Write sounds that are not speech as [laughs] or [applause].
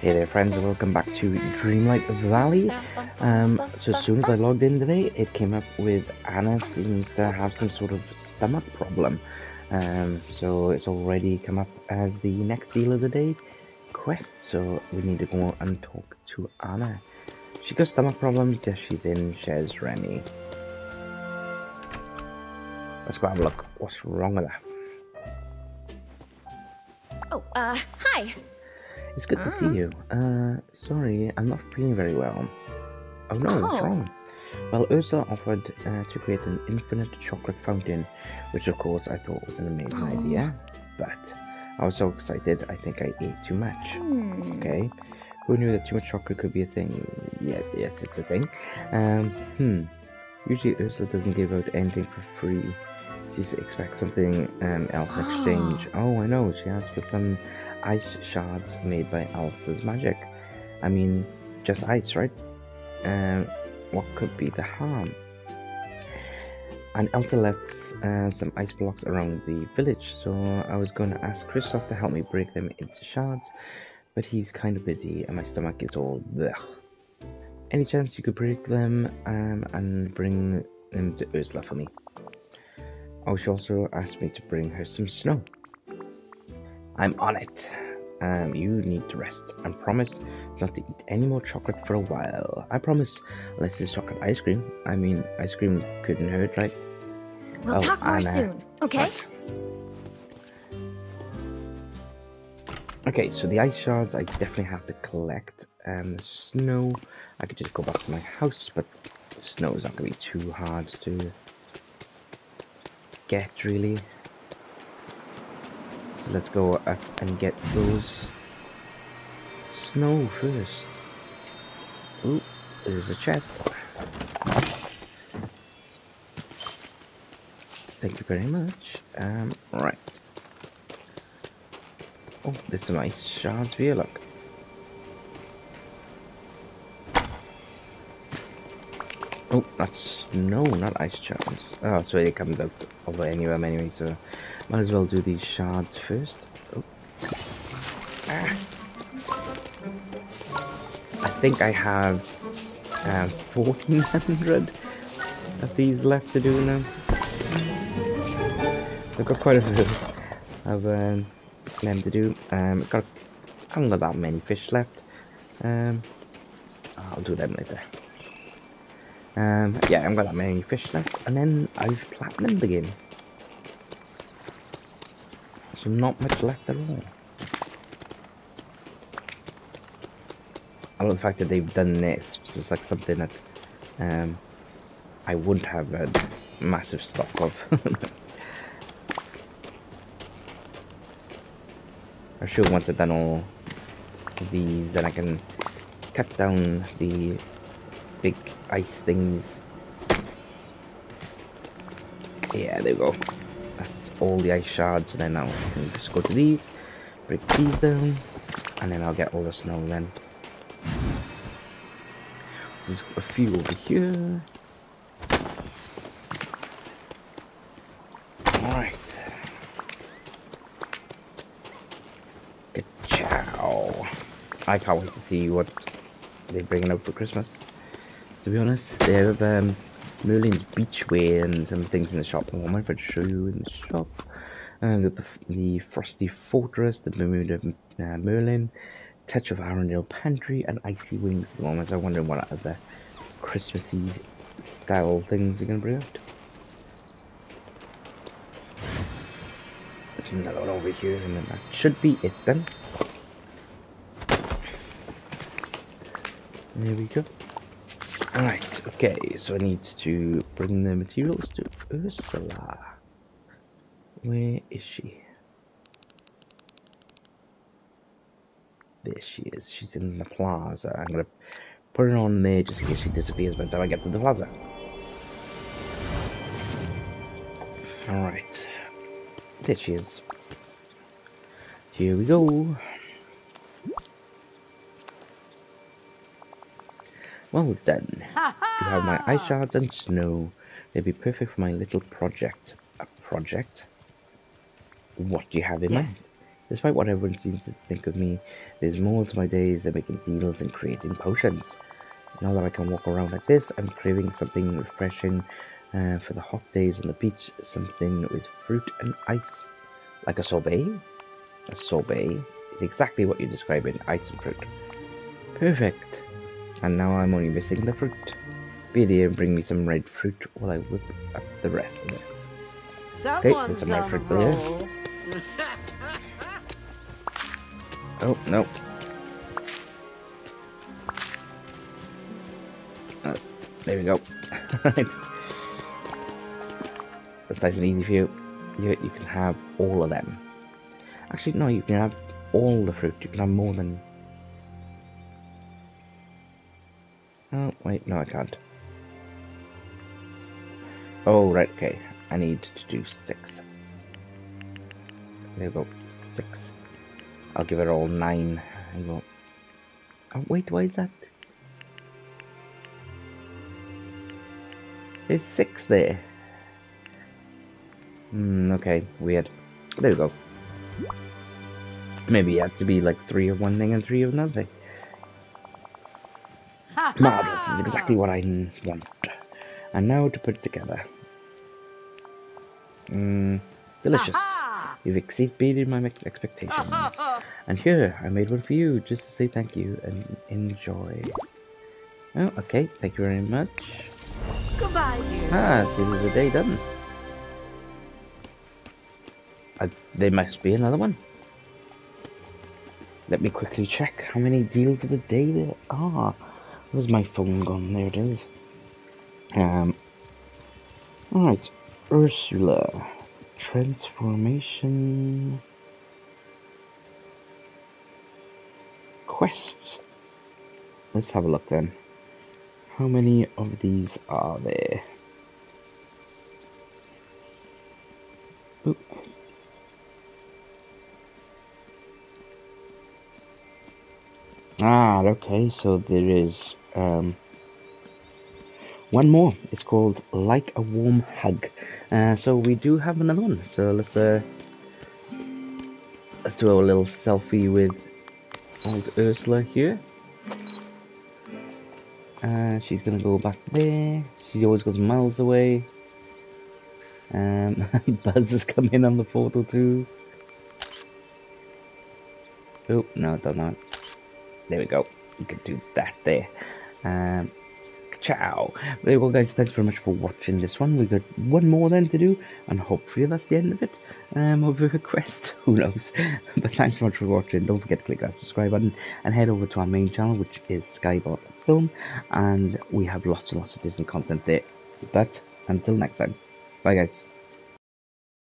Hey there friends and welcome back to Dreamlight Valley. Um, so as soon as I logged in today, it came up with Anna seems to have some sort of stomach problem. Um, so it's already come up as the next deal of the day quest. So we need to go and talk to Anna. She got stomach problems. Yes, she's in Chez Remy. Let's go have a look. What's wrong with her? Oh, uh, hi. It's good to see you. Uh, sorry, I'm not feeling very well. Oh no, what's Oh. wrong? Well, Ursula offered uh, to create an infinite chocolate fountain, which of course I thought was an amazing Oh. idea. But I was so excited, I think I ate too much. Hmm. Okay. Who knew that too much chocolate could be a thing? Yeah, yes, it's a thing. Um, hmm. Usually Ursula doesn't give out anything for free. She expects something um, else in exchange. Oh, I know. She asked for some ice shards made by Elsa's magic. I mean, just ice, right? Um, what could be the harm? And Elsa left uh, some ice blocks around the village, so I was going to ask Kristoff to help me break them into shards, but he's kind of busy and my stomach is all blech. Any chance you could break them um, and bring them to Ursula for me? Oh, she also asked me to bring her some snow. I'm on it. Um, you need to rest and promise not to eat any more chocolate for a while. I promise, unless it's chocolate ice cream. I mean, ice cream couldn't hurt, right? We'll Oh, talk more Anna. soon, okay? Okay, so the ice shards I definitely have to collect. And the snow, I could just go back to my house, but the snow is not going to be too hard to get, really. Let's go up and get those snow first. Ooh, there's a chest. Thank you very much. Um, right. Oh, there's some ice shards here, look. Oh, that's snow, not ice shards. Oh, so it comes out of any of them anyway, so might as well do these shards first. Oh. Ah. I think I have um, 1400 of these left to do now. I've got quite a few of um, them to do. Um, got I haven't got that many fish left. Um, I'll do them later. Um, yeah, I haven't got that many fish left, and then I've platinumed game. So not much left at all. I love the fact that they've done this. So it's like something that um, I wouldn't have a massive stock of. [laughs] I'm sure once I've done all these, then I can cut down the big ice things. Yeah, there we go. That's all the ice shards, and then now can just go to these, break these down, and then I'll get all the snow then. There's a few over here. Alright. Good chow. I can't wait to see what they're bringing up for Christmas. To be honest, they have um, Merlin's Beachwear and some things in the shop. Oh, I might have to show you in the shop. And the, the Frosty Fortress, the Bermuda uh, Merlin, Touch of Arendelle Pantry, and Icy Wings the moment. So I'm wondering what other Christmassy style things they're going to bring out. There's another one over here, and then that should be it then. There we go. Alright, okay, so I need to bring the materials to Ursula. Where is she? There she is. She's in the plaza. I'm gonna put her on there just in case she disappears by the time I get to the plaza. Alright. There she is. Here we go. Well done. You have my ice shards and snow. They'd be perfect for my little project. A project? What do you have in mind? Yes. Despite what everyone seems to think of me, there's more to my days than making deals and creating potions. Now that I can walk around like this, I'm craving something refreshing uh, for the hot days on the beach, something with fruit and ice. Like a sorbet? A sorbet is exactly what you're describing, ice and fruit. Perfect. And now I'm only missing the fruit. Be here and bring me some red fruit while I whip up the rest of this. Okay, there's some red fruit there. [laughs] Oh, no. Uh, there we go. [laughs] That's nice and easy for you. you. You can have all of them. Actually, no, you can have all the fruit. You can have more than... Oh, wait, no I can't. Oh, right, okay. I need to do six. There we go, six. I'll give it all nine. I will. Oh, wait, why is that? There's six there. Hmm, okay, weird. There we go. Maybe it has to be like three of one thing and three of another thing. [laughs] Marvelous is exactly what I want. And now to put it together. Mmm, delicious. You've exceeded my expectations. [laughs] and here, I made one for you, just to say thank you and enjoy. Oh, okay, thank you very much. Goodbye, dear. Ah, this is the day done. Uh, there must be another one. Let me quickly check how many deals of the day there are. Where's my phone gone? There it is. Um. Alright, Ursula. Transformation. Quests. Let's have a look then. How many of these are there? Oop. Ah, okay, so there is um, one more. It's called Like a Warm Hug. Uh, so we do have another one. So let's uh, let's do a little selfie with old Ursula here. Uh, she's gonna go back there. She always goes miles away. Um, [laughs] Buzz has come in on the photo too. Oh, no, don't know. There we go. You can do that there. Um, ciao. You go, guys. Thanks very much for watching this one. We got one more then to do, and hopefully that's the end of it. Um, over a [laughs] quest, [laughs] who knows? [laughs] but thanks so much for watching. Don't forget to click that subscribe button and head over to our main channel, which is Skybot Film, and we have lots and lots of Disney content there. But until next time, bye, guys.